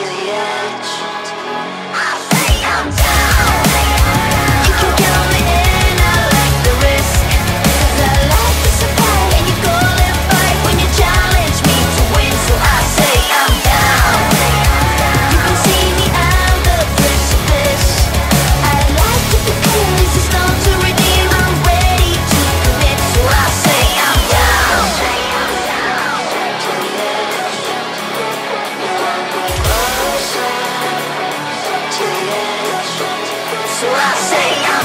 to the edge. what I say.